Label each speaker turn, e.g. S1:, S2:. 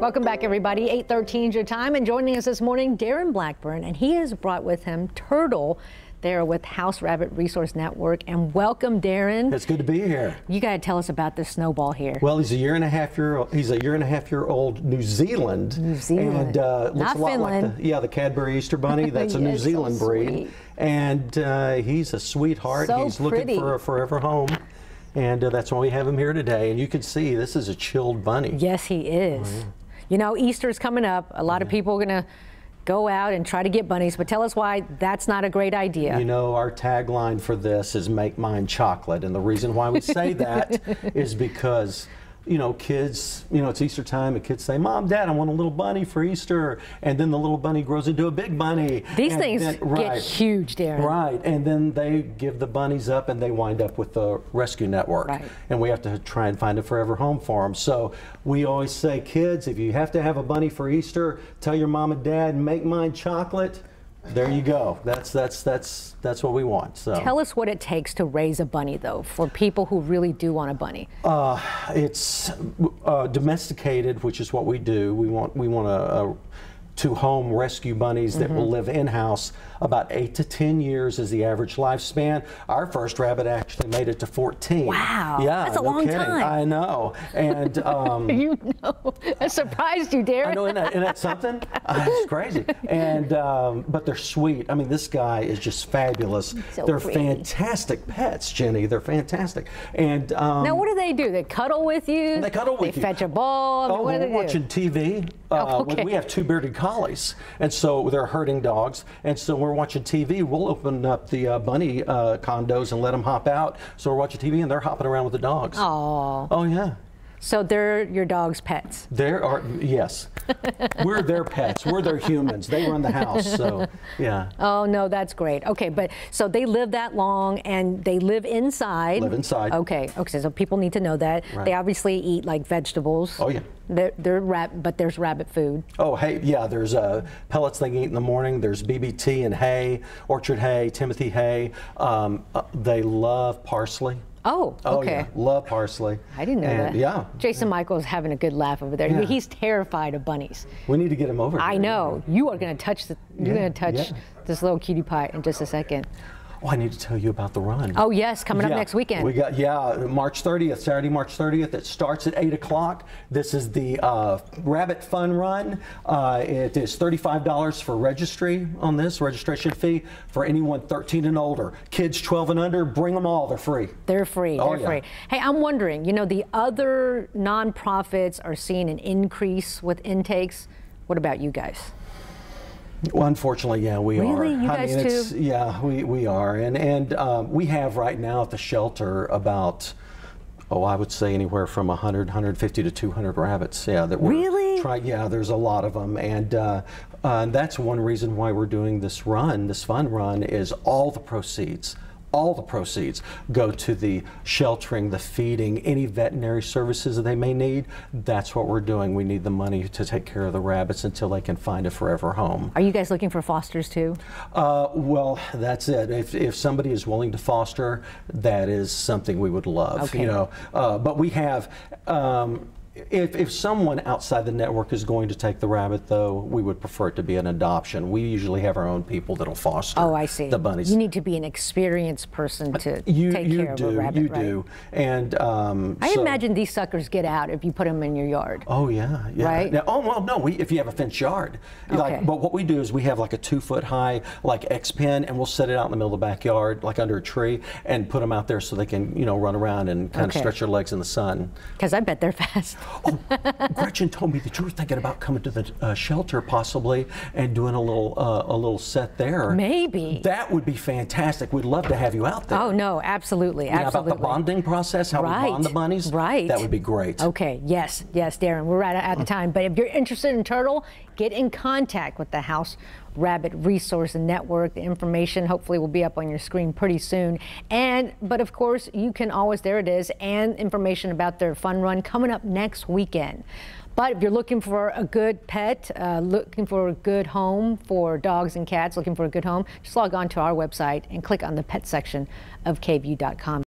S1: Welcome back, everybody. 8:13 is your time, and joining us this morning, Darren Blackburn, and he has brought with him Turtle. There with House Rabbit Resource Network, and welcome, Darren.
S2: It's good to be here.
S1: You got to tell us about this snowball here.
S2: Well, he's a year and a half year. Old, He's a year and a half year old New Zealand.
S1: New Zealand,
S2: and uh, looks
S1: not
S2: a lot
S1: Finland.
S2: like the yeah the Cadbury Easter Bunny. That's a New
S1: Yes, so
S2: Zealand breed,
S1: sweet.
S2: and uh, he's a sweetheart.
S1: So
S2: he's
S1: pretty.
S2: looking for a forever home, and uh, that's why we have him here today. And you can see this is a chilled bunny.
S1: Yes, he is. You know, Easter's coming up. A lot of people are going to go out and try to get bunnies, but tell us why that's not a great idea.
S2: You know, our tagline for this is "Make Mine Chocolate," and the reason why we say that is because. You know, kids, you know, it's Easter time, and kids say, Mom, Dad, I want a little bunny for Easter. And then the little bunny grows into a big bunny.
S1: These
S2: And
S1: things
S2: then-
S1: get
S2: right.
S1: huge, Darren.
S2: Right, and then they give the bunnies up and they wind up with the rescue network.
S1: Right.
S2: And we have to try and find a forever home for them. So we always say, kids, if you have to have a bunny for Easter, tell your mom and dad, make mine chocolate. There you go. That's that's that's that's what we want. So
S1: Tell us what it takes to raise a bunny, though, for people who really do want a bunny.
S2: uh, it's uh, domesticated, which is what we do. We want we want a, a to home rescue bunnies that
S1: Mm-hmm.
S2: will live in house. About eight to ten years is the average lifespan. Our first rabbit actually made it to 14.
S1: Wow,
S2: Yeah,
S1: that's a
S2: no
S1: long
S2: kidding.
S1: time.
S2: I know, and. Um,
S1: You know, that surprised you, Darren.
S2: I know, isn't that, isn't that something? Uh, it's crazy. And um, but they're sweet. I mean, this guy is just fabulous.
S1: So
S2: they're
S1: pretty.
S2: fantastic pets, Jenny. They're fantastic. And um,
S1: Now, what do they do? They cuddle with you?
S2: They cuddle with
S1: They
S2: you.
S1: fetch a ball?
S2: Oh,
S1: what do
S2: we're
S1: they do?
S2: watching TV. Uh,
S1: Oh, okay.
S2: We have two bearded collies, and so they're herding dogs. And so we're watching TV. We'll open up the uh, bunny uh, condos and let them hop out. So we're watching TV, and they're hopping around with the dogs.
S1: Oh,
S2: Oh yeah.
S1: So they're your dog's pets.
S2: There are yes, we're their pets. We're their humans. They run the house. So yeah,
S1: Oh no, that's great. Okay, but so they live that long and they live inside.
S2: Live inside.
S1: Okay, okay. So people need to know that
S2: Right.
S1: they obviously eat like vegetables.
S2: Oh, yeah.
S1: They're, they're rab- but there's rabbit food.
S2: Oh, hey, yeah, there's uh, pellets they can eat in the morning. There's BBT and hay, orchard hay, Timothy hay. Um, uh, they love parsley.
S1: Oh,
S2: Oh,
S1: okay.
S2: yeah, love parsley.
S1: I didn't know
S2: And,
S1: that.
S2: Yeah,
S1: Jason Michael's having a good laugh over there.
S2: Yeah.
S1: He's terrified of bunnies.
S2: we need to get him over
S1: I
S2: here.
S1: know. You are going to touch the. You're
S2: Yeah,
S1: going to touch
S2: yeah.
S1: this little cutie pie in just a second.
S2: Oh, I need to tell you about the run.
S1: Oh yes, coming up next weekend.
S2: We got yeah, March 30th, Saturday, March 30th. It starts at 8 o'clock. This is the uh, Rabbit Fun Run. Uh, it is $35 for registry on this registration fee for anyone 13 and older. Kids 12 and under, bring them all. They're free.
S1: They're free.
S2: Oh,
S1: They're
S2: yeah.
S1: free. Hey, I'm wondering, you know, the other nonprofits are seeing an increase with intakes. What about you guys?
S2: Well, unfortunately, yeah, we are.
S1: Really? You guys
S2: mean,
S1: too?
S2: Yeah, we, we are. And, and um, we have right now at the shelter about, oh, I would say anywhere from 100, 150 to 200 rabbits. Yeah, that we're
S1: Really?
S2: trying. Yeah, there's a lot of them. And, uh, uh, and that's one reason why we're doing this run, this fun run, is all the proceeds. All the proceeds go to the sheltering, the feeding, any veterinary services that they may need. That's what we're doing. We need the money to take care of the rabbits until they can find a forever home.
S1: Are you guys looking for fosters too?
S2: Uh, well, that's it. If, if somebody is willing to foster, that is something we would love.
S1: Okay.
S2: You know, uh, but we have. Um, if, if someone outside the network is going to take the rabbit, though, we would prefer it to be an adoption. We usually have our own people that'll foster
S1: Oh, I see.
S2: the bunnies.
S1: You need to be an experienced person to
S2: you,
S1: take
S2: you
S1: care
S2: do,
S1: of a rabbit,
S2: you
S1: right?
S2: do, and um,
S1: I
S2: so-
S1: imagine these suckers get out if you put them in your yard.
S2: Oh yeah, yeah.
S1: Right?
S2: Now, oh well, no. We if you have a fenced yard,
S1: Okay.
S2: like, but what we do is we have like a two foot high like X pen, and we'll set it out in the middle of the backyard, like under a tree, and put them out there so they can you know run around and kind
S1: Okay.
S2: of stretch their legs in the sun.
S1: Because I bet they're fast.
S2: Gretchen told me that you were thinking about coming to the uh, shelter possibly and doing a little uh, a little set there.
S1: Maybe.
S2: That would be fantastic. We'd love to have you out there.
S1: Oh no, absolutely,
S2: Yeah,
S1: absolutely.
S2: about the bonding process, how
S1: Right,
S2: we bond the bunnies.
S1: right.
S2: That would be great.
S1: Okay, yes, yes, Darren, we're right at the time. But if you're interested in turtle, get in contact with the House Rabbit Resource Network. The information hopefully will be up on your screen pretty soon. And, but of course, you can always, there it is, and information about their fun run coming up next weekend. But if you're looking for a good pet, uh, looking for a good home for dogs and cats, looking for a good home, just log on to our website and click on the pet section of kvue.com.